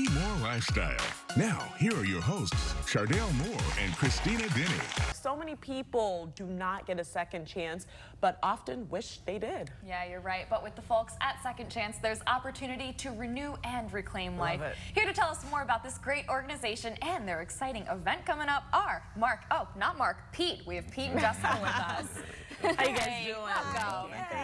BMore Lifestyle. Now, here are your hosts, Chardell Moore and Christina Denny. So many people do not get a second chance, but often wish they did. Yeah, you're right. But with the folks at Second Chance, there's opportunity to renew and reclaim life. it. Here to tell us more about this great organization and their exciting event coming up are Mark, oh, not Mark, Pete. We have Pete and Jessica with us. How you guys Hey, doing? welcome. Yeah.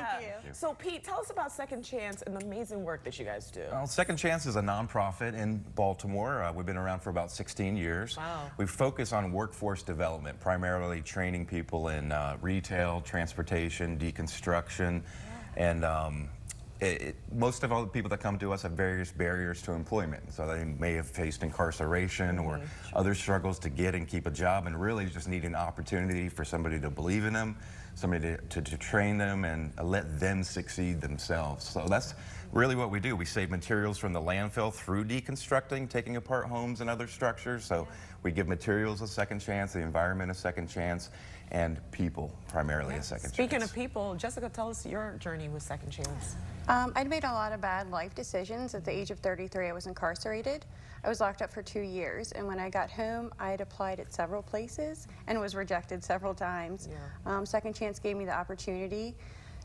So, Pete, tell us about Second Chance and the amazing work that you guys do. Well, Second Chance is a nonprofit in Baltimore. Uh, we've been around for about 16 years. Wow. We focus on workforce development, primarily training people in uh, retail, transportation, deconstruction, and um, it, it- most of all the people that come to us have various barriers to employment. So they may have faced incarceration or mm-hmm. other struggles to get and keep a job, and really just need an opportunity for somebody to believe in them, somebody to, to, to train them, and let them succeed themselves. So that's really what we do. We save materials from the landfill through deconstructing, taking apart homes and other structures. So we give materials a second chance, the environment a second chance, and people primarily a second Speaking chance. Speaking of people, Jessica, tell us your journey with Second Chance. Um, I'd made a lot of bad life decisions. At the age of 33, I was incarcerated. I was locked up for two years, and when I got home, I had applied at several places and was rejected several times. Yeah. Um, Second Chance gave me the opportunity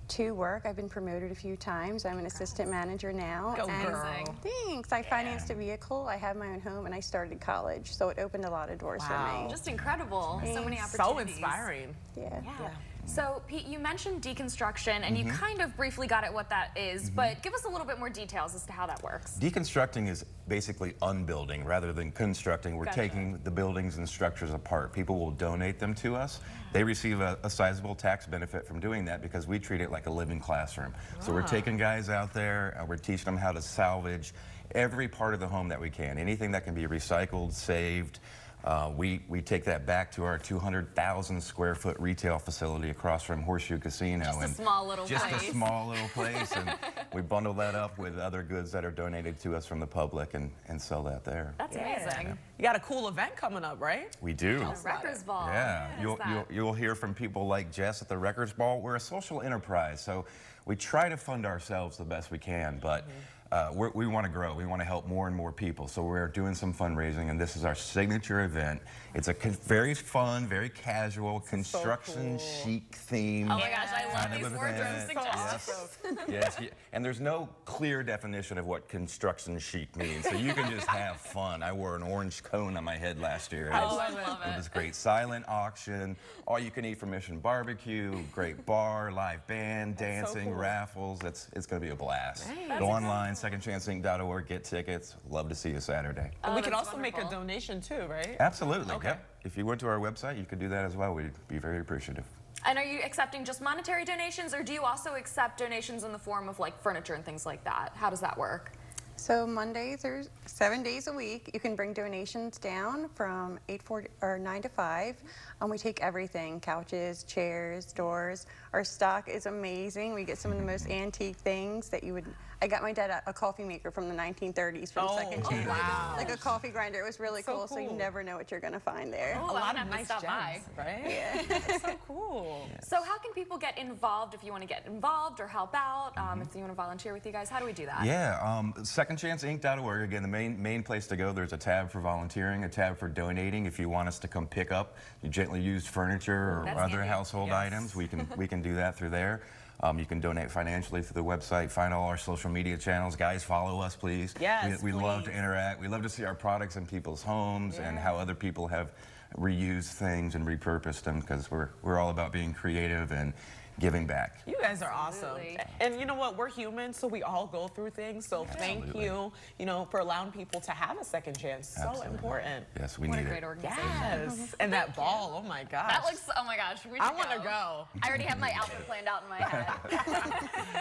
to work. I've been promoted a few times. I'm an assistant manager now. Go and girl. Thanks. I financed a vehicle. I have my own home, and I started college, so it opened a lot of doors Wow. for me. Just incredible. So many Thanks. So opportunities. inspiring. Yeah. Yeah. So, Pete, you mentioned deconstruction, and Mm-hmm. you kind of briefly got at what that is, mm-hmm. but give us a little bit more details as to how that works. Deconstructing is basically unbuilding rather than constructing. We're Gotcha. taking the buildings and structures apart. People will donate them to us. They receive a, a sizable tax benefit from doing that because we treat it like a living classroom. So we're ah. taking guys out there, and we're teaching them how to salvage every part of the home that we can. Anything that can be recycled, saved. Uh, we, we take that back to our 200,000 square foot retail facility across from Horseshoe Casino. Just a small little just place. a small little place, and we bundle that up with other goods that are donated to us from the public and, and sell that there. That's amazing. You got a cool event coming up, right? We do. Wreckers Ball. Yeah, What is you'll, you'll, you'll hear from people like Jess at the Wreckers Ball. We're a social enterprise, so we try to fund ourselves the best we can, but uh, we're, we want to grow. We want to help more and more people. So we're doing some fundraising, and this is our signature event. It's a con- very fun, very casual, construction cool. chic theme. Oh my gosh, I love kind of these event. wardrobe Yes. yes, and there's no clear definition of what construction chic means, so you can just have fun. I wore an orange cone on my head last year. Oh, it's- I love it it. was great. Silent auction, all you can eat from Mission Barbecue, great bar, live band, That's so dancing, cool. raffles. It's it's going to be a blast. That's Go online, secondchanceinc.org, get tickets. Love to see you Saturday. And we oh, can that's also make a donation too, right? Absolutely. Okay. Yep. If you went to our website, you could do that as well. We'd be very appreciative. And are you accepting just monetary donations, or do you also accept donations in the form of like furniture and things like that? How does that work? So Mondays or seven days a week, you can bring donations down from 8 4 or 9 to 5. And we take everything couches, chairs, doors. Our stock is amazing. We get some of the most antique things that you would. I got my dad a, a coffee maker from the 1930s from Oh, Second oh Chance. wow. Like a coffee grinder. It was really So cool, so you never know what you're going to find there. Oh, a I'm lot of nice stop by. gems, right? That's so cool. So, how can people get involved if you want to get involved or help out? Um, if you want to volunteer with you guys, how do we do that? Yeah, um, secondchanceinc.org. Again, the main main place to go. There's a tab for volunteering, a tab for donating. If you want us to come pick up gently used furniture or That's other handy. household Yes. items, we can we can do that through there. Um, you can donate financially through the website. Find all our social media channels. Guys, follow us, please. Yes, we, we love to interact. We love to see our products in people's homes and how other people have reused things and repurposed them because we're we're all about being creative and giving back. You guys are awesome. Absolutely. And you know what? We're human, so we all go through things. So thank Absolutely. you, you know, for allowing people to have a second chance. So Absolutely. important. Yes, we What a need great it. organization. Yes. And that ball, oh my gosh. That looks. Oh my gosh. We I want to go. I already have my outfit planned out in my head.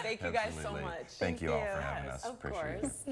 Thank you guys so much. Thank, you all for having Yes, us. Of Appreciate it. course.